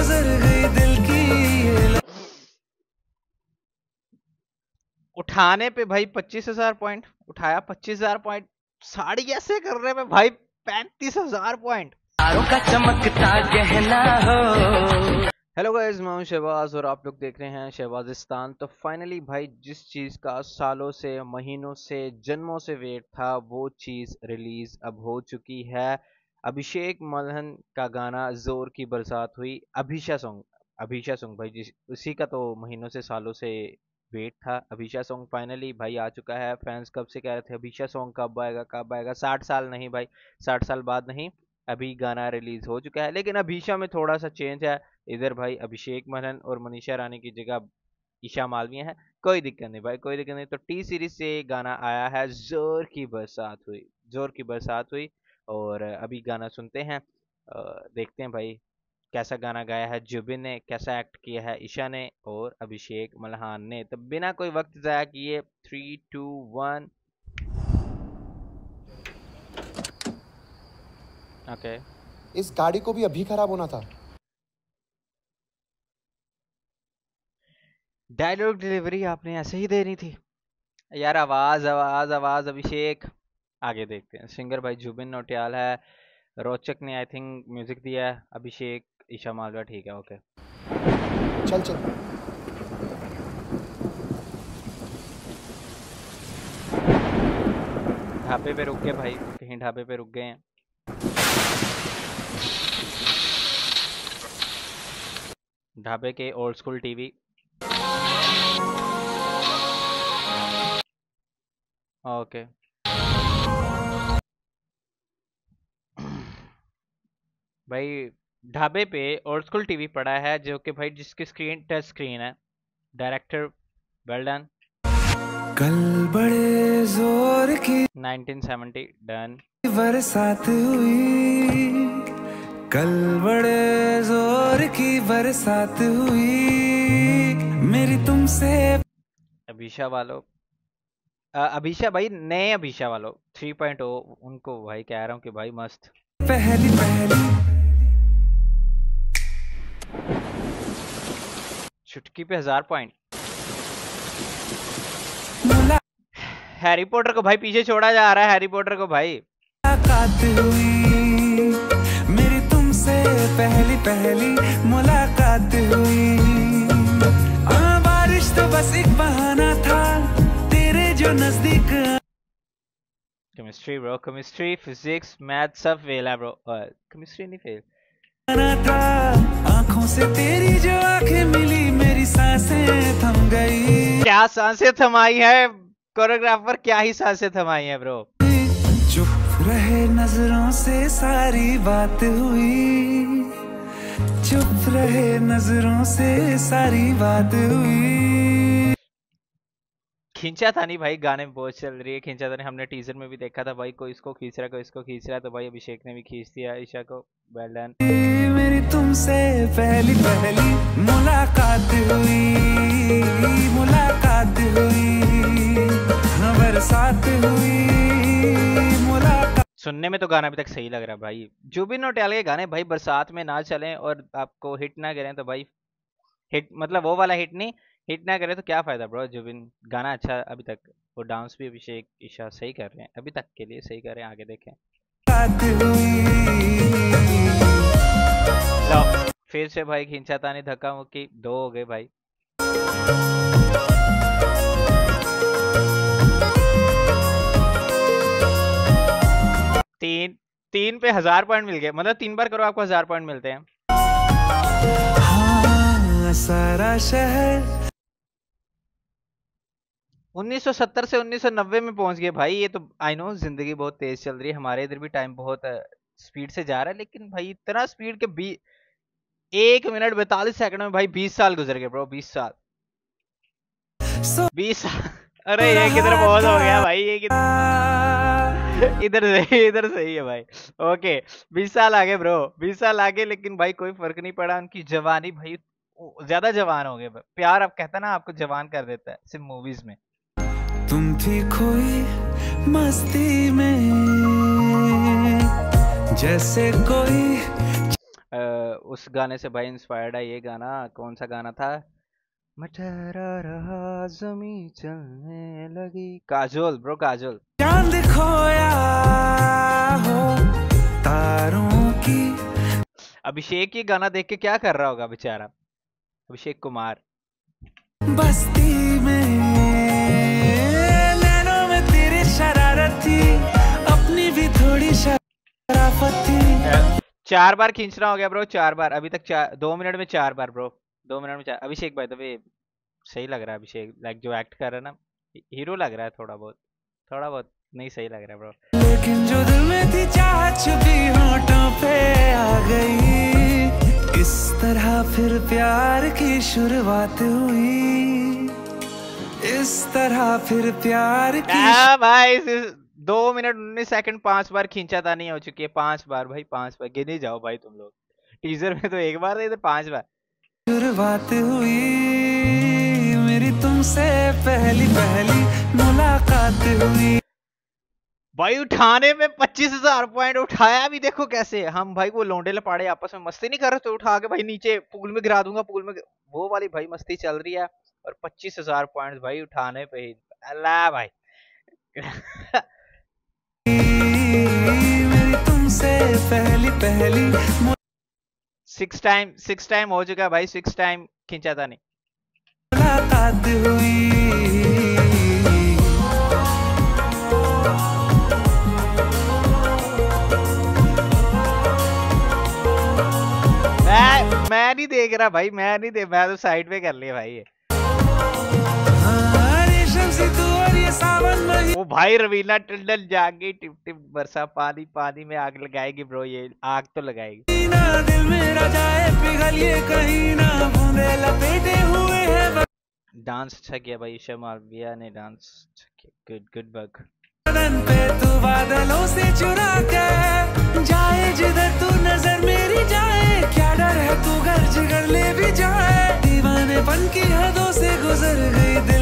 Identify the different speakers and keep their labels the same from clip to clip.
Speaker 1: गुजर गई दिल की
Speaker 2: उठाने पे भाई पच्चीस हज़ार पॉइंट उठाया पच्चीस हज़ार पॉइंट साड़ी ऐसे करने में भाई पैंतीस हज़ार पॉइंट
Speaker 1: का चमकता गहना हो।
Speaker 2: हेलो गाइस मैं हूँ शहबाज और आप लोग देख रहे हैं शहबाजिस्तान। तो फाइनली भाई जिस चीज़ का सालों से महीनों से जन्मों से वेट था वो चीज़ रिलीज़ अब हो चुकी है। अभिषेक मलहन का गाना ज़ोर की बरसात हुई। अभिषा सॉन्ग अभिषा सॉन्ग भाई, जिस, उसी का तो महीनों से, सालों से वेट था। अभिषा सॉन्ग फाइनली भाई आ चुका है। फैंस कब से कह रहे थे, अभिषा सॉन्ग कब आएगा कब आएगा? साठ साल नहीं भाई, साठ साल बाद नहीं, अभी गाना रिलीज़ हो चुका है। लेकिन अभिषा में थोड़ा सा चेंज है। इधर भाई अभिषेक मलहन और मनीषा रानी की जगह ईशा मालवीय है। कोई दिक्कत नहीं भाई, कोई दिक्कत नहीं। तो टी सीरीज़ से गाना आया है। ज़ोर की बरसात हुई, ज़ोर की बरसात हुई। और अभी गाना सुनते हैं। देखते हैं भाई कैसा गाना गाया है जुबिन ने कैसा एक्ट किया है ईशा ने और अभिषेक मल्हान ने। तो बिना कोई वक्त ज़ाया किए थ्री टू वन ओके
Speaker 3: इस गाड़ी को भी अभी खराब होना था।
Speaker 2: डायलॉग डिलीवरी आपने ऐसे ही देनी थी। यार आवाज़ आवाज़ आवाज़ अभिषेक। आगे देखते हैं। सिंगर भाई जुबिन नोटियाल है। रोचक ने आई थिंक म्यूज़िक दिया है। अभिषेक ईशा मालवा ठीक है ओके
Speaker 3: चल चल।
Speaker 2: ढाबे पे रुक गए भाई। कहीं ढाबे पे रुक गए हैं। ढाबे के ओल्ड स्कूल टीवी ओके भाई ढाबे पे ओल्ड स्कूल टीवी पड़ा है जो कि भाई जिसकी स्क्रीन टच स्क्रीन है। डायरेक्टर वेल डन
Speaker 1: कल बड़े ज़ोर की
Speaker 2: 1970 डन
Speaker 1: बरसात हुई। कल बड़े ज़ोर की बरसात हुई। मेरी तुमसे
Speaker 2: अभिषा वालों। अभिषा भाई नए अभिषा वालों। 3.0 उनको भाई कह रहा हूँ कि भाई मस्त।
Speaker 1: पहली पहली
Speaker 2: चुटकी पे हज़ार पॉइंट। हैरी पॉटर को भाई पीछे छोड़ा जा रहा है हैरी पॉटर को भाई।
Speaker 1: मेरी तुमसे पहली पहली मुलाकात हुई। आ, बारिश तो बस एक बहाना था तेरे जो नज़दीक
Speaker 2: chemistry bro chemistry physics math सब फेल है ब्रो केमिस्ट्री नहीं फेल
Speaker 1: था से तेरी जो आँखें मिली मेरी साँसें थम गई।
Speaker 2: क्या साँसें थमाई है? कोरियोग्राफर क्या ही साँसें थमाई है ब्रो
Speaker 1: चुप रहे नज़रों से सारी बात हुई। चुप रहे नज़रों से सारी बात हुई।
Speaker 2: खींचा था नहीं भाई गाने में बहुत चल रही है खींचा था नहीं। हमने टीजर में भी देखा था भाई कोई इसको खींच रहा है कोई इसको खींच रहा है तो भाई अभिषेक ने भी खींच दिया ईशा को। वेल डन
Speaker 1: मेरी तुमसे पहली पहली मुलाकात हुई मुलाकात हुई बरसात हुई मुलाकात।
Speaker 2: सुनने में तो गाना अभी तक सही लग रहा है भाई। जो भी नोटियाल के गाने भाई बरसात में ना चलें और आपको हिट ना करें तो भाई हिट मतलब वो वाला हिट नहीं हिट ना करे तो क्या फ़ायदा ब्रो जुबिन गाना अच्छा अभी तक वो डांस भी अभिषेक ईशा सही कर रहे हैं अभी तक के लिए सही कर रहे हैं आगे देखें। लो फिर से भाई खींचा तानी धक्का मुक्की दो हो गए भाई। तीन तीन पे हज़ार पॉइंट मिल गए मतलब तीन बार करो आपको हज़ार पॉइंट मिलते हैं।
Speaker 1: हाँ, सारा शहर
Speaker 2: 1970 से 1990 में पहुँच गए। भाई ये तो आई नो ज़िंदगी बहुत तेज चल रही है। हमारे इधर भी टाइम बहुत स्पीड से जा रहा है लेकिन भाई इतना स्पीड के बी एक मिनट बैतालीस सेकंड में भाई बीस साल गुजर गए ब्रो बीस साल। बीस साल अरे ये किधर बहुत हो गया भाई ये किधर इधर सही इधर सही है भाई। ओके बीस साल आगे ब्रो बीस साल आगे लेकिन भाई कोई फ़र्क नहीं पड़ा। उनकी जवानी भाई ज़्यादा जवान हो गए। प्यार अब कहता ना आपको जवान कर देता है सिर्फ़ मूवीज़ में।
Speaker 1: तुम थी खोई मस्ती में जैसे कोई
Speaker 2: आ, उस गाने से भाई इंस्पायर्ड है ये गाना। कौन सा गाना था? मैं ठहरा रहा जमी चलने लगी। काजोल ब्रो काजोल।
Speaker 1: चाँद खोया हो तारों की।
Speaker 2: अभिषेक ये गाना देख के क्या कर रहा होगा बेचारा? अभिषेक कुमार।
Speaker 1: बस्ती में
Speaker 2: चार बार खींचना हो गया ब्रो चार बार। अभी तक चार दो मिनट में चार बार ब्रो। दो मिनट में चार अभिषेक भाई तो भी सही लग रहा है अभिषेक। लाइक जो एक्ट कर रहा है ना हीरो लग रहा है थोड़ा बहुत। थोड़ा बहुत नहीं सही लग रहा है ब्रो।
Speaker 1: लेकिन जो दिल में थी चाह छुपी होठों पे आ गई। इस तरह फिर प्यार की शुरुआत हुई? इस तरह फिर प्यार की
Speaker 2: भाई इस- दो मिनट उन्नीस सेकंड पाँच बार खींचा था नहीं हो चुकी है। पाँच बार भाई पाँच बार। गिने जाओ भाई तुम लोग। टीजर में तो एक बार था, इधर पाँच बार।
Speaker 1: शुरुआत हुई मेरी तुमसे पहली पहली मुलाकात हुई।
Speaker 2: भाई उठाने में पच्चीस हज़ार पॉइंट उठाया भी देखो कैसे हम भाई वो लोंडे लपाड़े आपस में मस्ती नहीं कर रहे तो उठा के भाई नीचे पूल में गिरा दूँगा पूल में वो वाली भाई मस्ती चल रही है। और पच्चीस हज़ार पॉइंट भाई उठाने पे ही अल्लाह भाई।
Speaker 1: मेरी तुमसे पहली पहली
Speaker 2: सिक्स टाइम सिक्स टाइम हो चुका भाई सिक्स टाइम खींचा था नहीं।
Speaker 1: मुलाकात हुई।
Speaker 2: मैं मैं नहीं देख रहा भाई मैं नहीं दे मैं तो साइड पे कर लिया भाई ये। भाई रवीना टंडन जाएगी टिप टिप बरसा पानी पानी में आग लगाएगी ब्रो ये आग तो लगाएगी।
Speaker 1: दिल मेरा जाए पिघल ये कहीं ना लपेटे हुए है
Speaker 2: डांस अच्छा किया भाई ईशा मालविया ने डांस अच्छा किया। गुड गुड वर्क
Speaker 1: पे तू बादलों से चुरा के जाए जिधर तू नज़र मेरी जाए क्या डर है तू घर जिगर ले भी जाए। दीवानेपन की हदों से गुजर गई दिल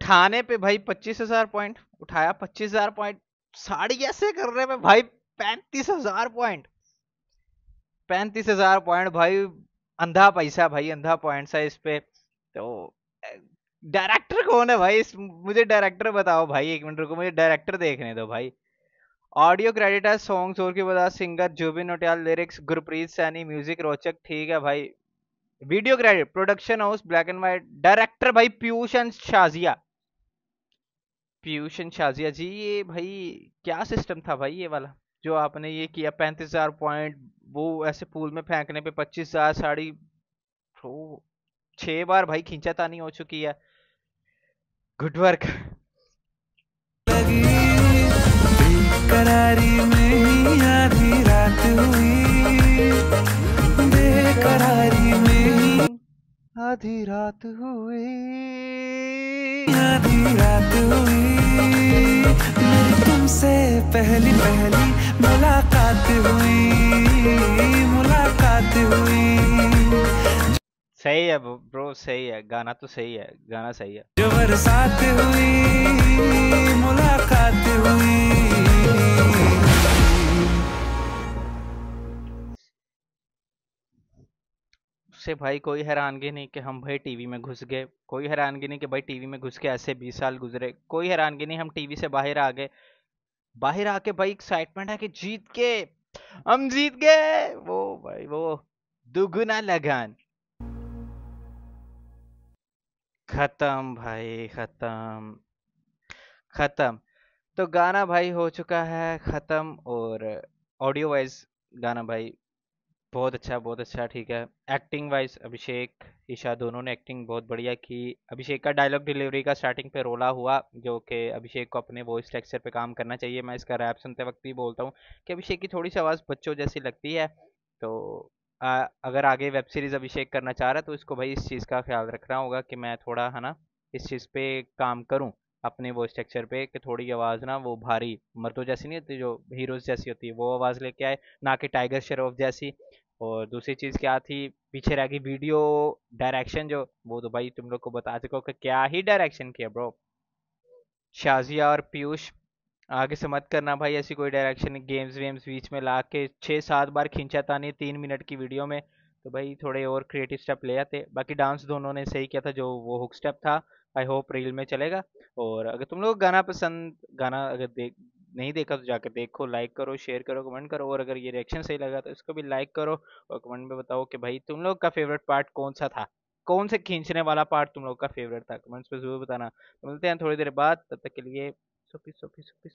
Speaker 2: उठाने पे भाई पच्चीस हज़ार पॉइंट, उठाया पच्चीस हज़ार पॉइंट। साड़ी ऐसे कर रहे में भाई पैंतीस हज़ार पॉइंट। पैंतीस हज़ार पॉइंट भाई, अंधा पैसा भाई, अंधा पॉइंट है इस पे। तो डायरेक्टर कौन है भाई? मुझे डायरेक्टर बताओ भाई, एक मिनट रुको, मुझे डायरेक्टर देखने दो भाई। ऑडियो क्रेडिट है सॉन्ग और की बता singer Jubin Nautiyal, lyrics Gurpreet Saini, music Rochak, ठीक है भाई। Video credit, production house, black and white, director भाई पीयूष एंड शाजिया। पीयूष एंड शाजिया जी, ये भाई क्या सिस्टम था भाई ये वाला? जो आपने ये किया, पैंतीस हज़ार पॉइंट वो ऐसे पूल में फेंकने पे पच्चीस हज़ार साड़ी तो छह बार भाई खींचा तानी हो चुकी है। गुड वर्क
Speaker 1: आधी रात हुई।
Speaker 2: आधी रात हुई।
Speaker 1: मेरी तुमसे पहली पहली मुलाकात हुई। मुलाकात हुई।
Speaker 2: सही है ब्रो सही है। गाना तो सही है। गाना सही है।
Speaker 1: जो बरसात हुई मुलाकात हुई।
Speaker 2: से भाई कोई हैरानगी नहीं कि हम भाई टीवी में घुस गए। कोई हैरानगी नहीं कि भाई टीवी में घुस के ऐसे बीस साल गुजरे। कोई हैरानगी नहीं, हम टीवी से बाहर आ गए। बाहर आके भाई एक्साइटमेंट है कि जीत के, हम जीत गए। वो भाई, वो दुगुना लगन। खत्म भाई, खत्म। खत्म। तो गाना भाई हो चुका है, खत्म। और ऑडियो वाइज गाना भाई बहुत अच्छा बहुत अच्छा ठीक है। एक्टिंग वाइज अभिषेक ईशा दोनों ने एक्टिंग बहुत बढ़िया की। अभिषेक का डायलॉग डिलीवरी का स्टार्टिंग पे रोला हुआ जो कि अभिषेक को अपने वॉइस टेक्सचर पे काम करना चाहिए। मैं इसका रैप सुनते वक्त भी बोलता हूँ कि अभिषेक की थोड़ी सी आवाज़ बच्चों जैसी लगती है। तो आ, अगर आगे वेब सीरीज़ अभिषेक करना चाह रहा है तो इसको भाई इस चीज़ का ख्याल रखना होगा कि मैं थोड़ा है ना इस चीज़ पर काम करूँ। अपने वो स्ट्रक्चर पे कि थोड़ी आवाज़ ना वो भारी मर्दों जैसी नहीं होती, जो हीरोज जैसी होती है, वो आवाज़ लेके आए, ना कि टाइगर श्रॉफ जैसी। और दूसरी चीज़ क्या थी, पीछे रह गई वीडियो डायरेक्शन जो, वो तो भाई तुम लोग को बता चुका कि क्या ही डायरेक्शन किया ब्रो शाजिया और पीयूष, आगे से मत करना भाई, ऐसी कोई डायरेक्शन गेम्स वेम्स बीच में ला के छः सात बार खींचा था नहीं, तीन मिनट की वीडियो में। तो भाई थोड़े और क्रिएटिव स्टेप ले आते। बाकी डांस दोनों ने सही किया था, जो वो हुक स्टेप था। आई होप रील में चलेगा। और अगर तुम लोग गाना पसंद, गाना अगर देख नहीं देखा तो जाकर देखो लाइक करो शेयर करो कमेंट करो और अगर ये रिएक्शन सही लगा तो इसको भी लाइक करो और कमेंट में बताओ कि भाई तुम लोग का फेवरेट पार्ट कौन सा था? कौन से खींचने वाला पार्ट तुम लोग का फेवरेट था? कमेंट्स में ज़रूर बताना। तो मिलते हैं थोड़ी देर बाद, तब तक के लिए सोपी सोपी सोपी